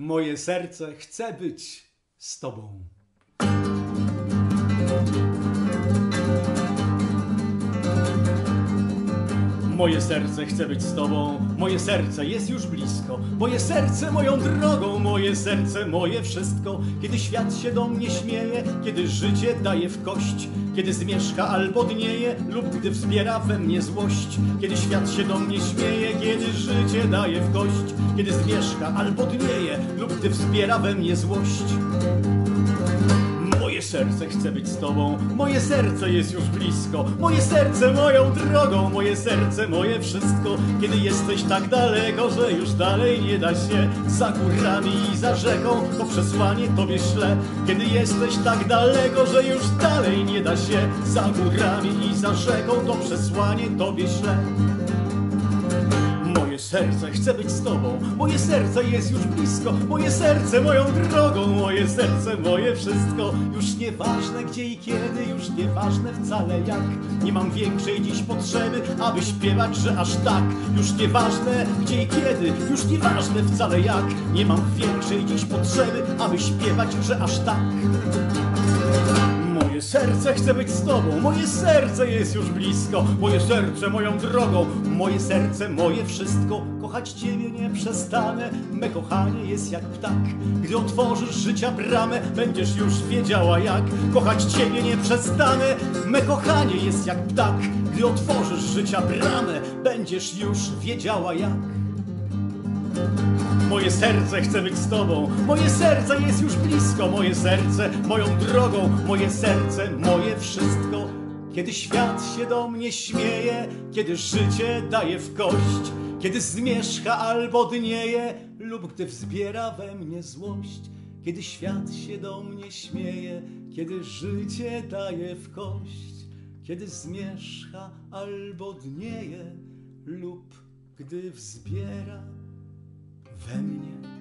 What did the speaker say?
Moje serce chce być z tobą. Moje serce chce być z tobą, moje serce jest już blisko. Moje serce moją drogą, moje serce moje wszystko. Kiedy świat się do mnie śmieje, kiedy życie daje w kość, kiedy zmierzcha albo dnieje, lub gdy wzbiera we mnie złość. Kiedy świat się do mnie śmieje, kiedy życie daje w kość, kiedy zmierzcha albo dnieje, lub gdy wzbiera we mnie złość. Moje serce chce być z tobą, moje serce jest już blisko, moje serce moją drogą, moje serce moje wszystko. Kiedy jesteś tak daleko, że już dalej nie da się, za górami i za rzeką, to przesłanie tobie ślę. Kiedy jesteś tak daleko, że już dalej nie da się, za górami i za rzeką, to przesłanie tobie ślę. Serce chce być z tobą, moje serce jest już blisko, moje serce moją drogą, moje serce moje wszystko. Już nieważne gdzie i kiedy, już nieważne wcale jak. Nie mam większej dziś potrzeby, aby śpiewać, że aż tak. Już nieważne gdzie i kiedy, już nieważne wcale jak. Nie mam większej dziś potrzeby, aby śpiewać, że aż tak. Serce chce być z tobą, moje serce jest już blisko, moje serce moją drogą, moje serce moje wszystko. Kochać ciebie nie przestanę, me kochanie jest jak ptak. Gdy otworzysz życia bramę, będziesz już wiedziała jak. Kochać ciebie nie przestanę, me kochanie jest jak ptak. Gdy otworzysz życia bramę, będziesz już wiedziała jak. Moje serce chce być z tobą, moje serce jest już blisko, moje serce moją drogą, moje serce moje wszystko. Kiedy świat się do mnie śmieje, kiedy życie daje w kość, kiedy zmierzcha albo dnieje, lub gdy wzbiera we mnie złość. Kiedy świat się do mnie śmieje, kiedy życie daje w kość, kiedy zmierzcha albo dnieje, lub gdy wzbiera feminine